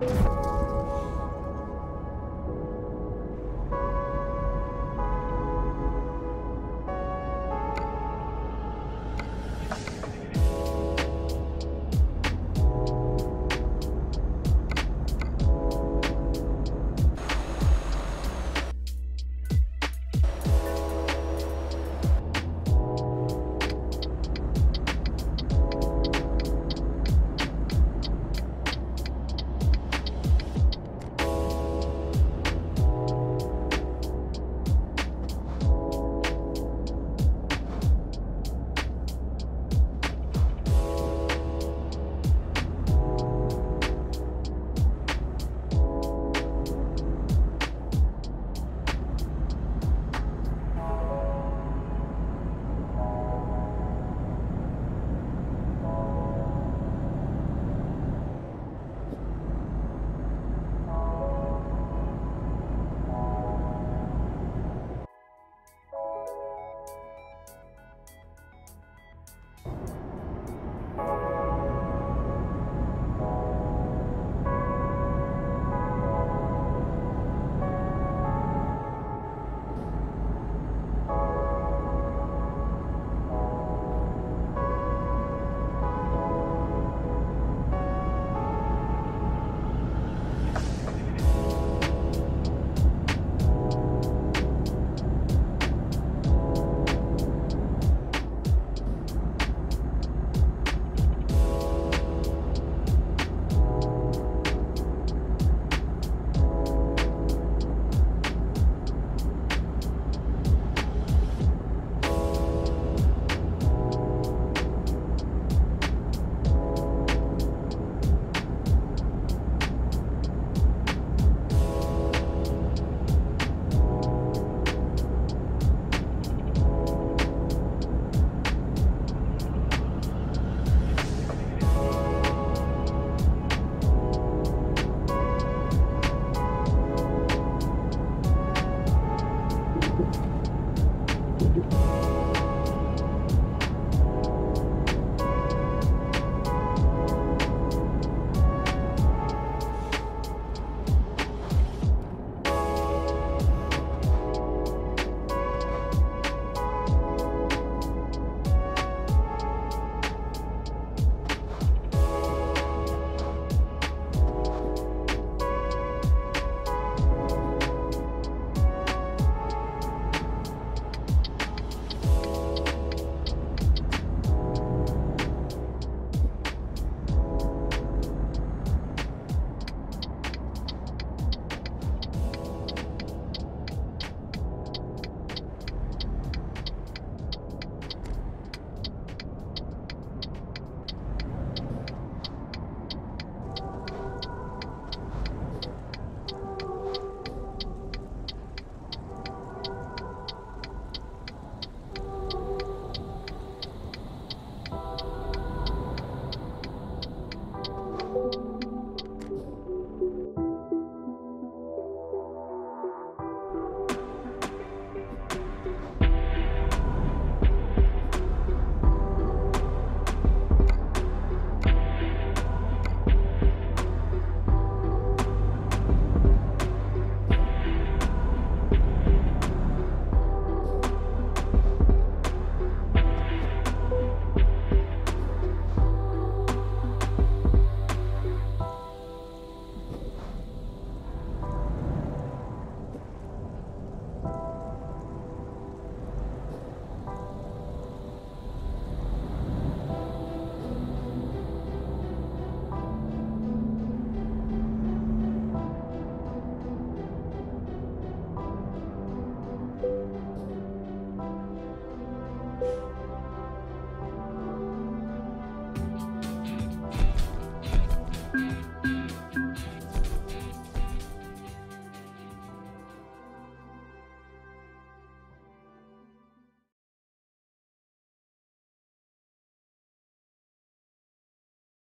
you